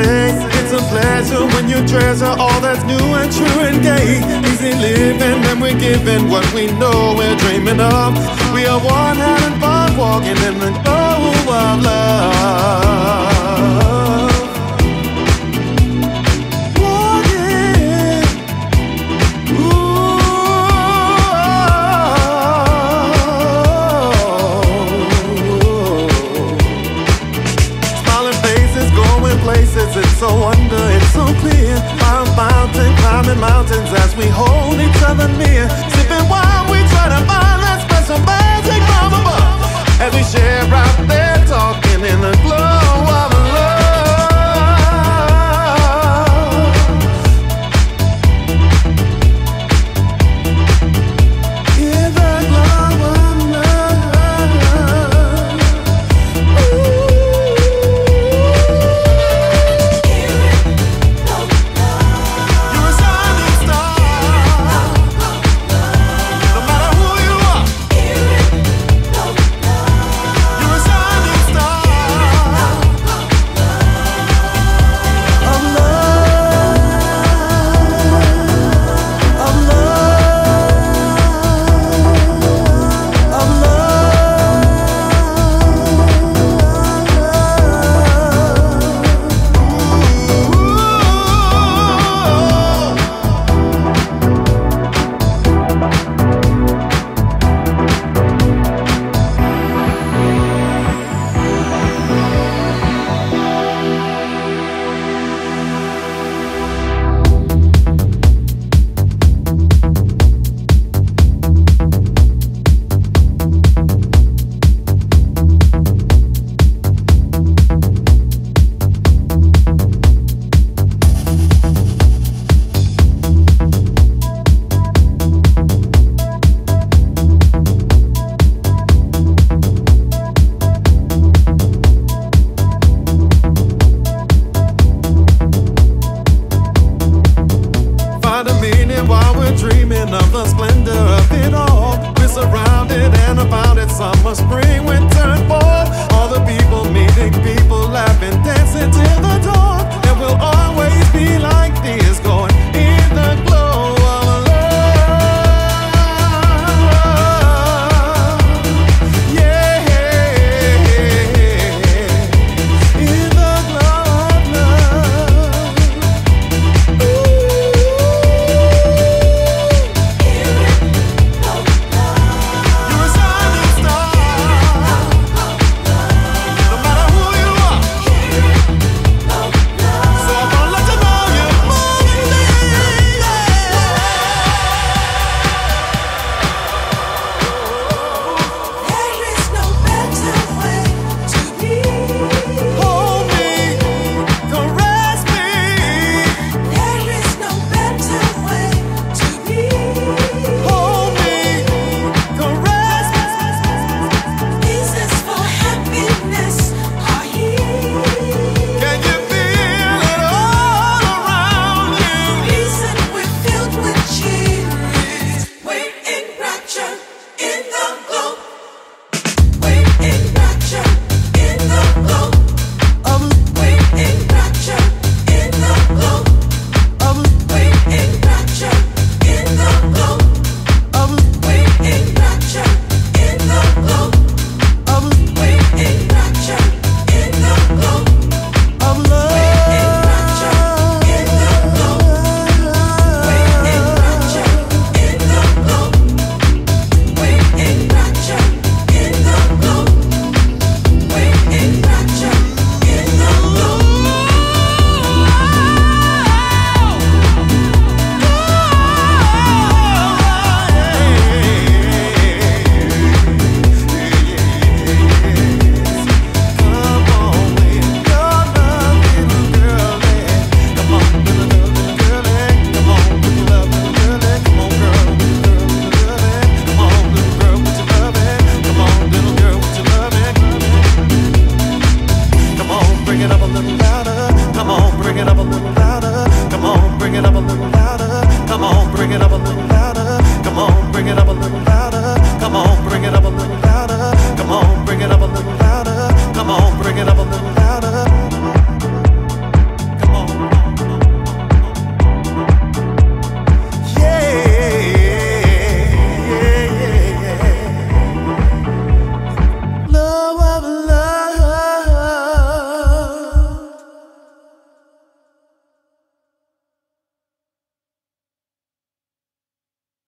It's a pleasure when you treasure all that's new and true and gay. Easy living and we're giving what we know we're dreaming of. We are one having fun, walking in the glow of love. So wonder, it's so clear. Found fountain, climbing mountains as we hold each other near. A while we're dreaming of the splendor of it all. We're surrounded and about it. Summer, spring, winter, fall. All the people meeting, people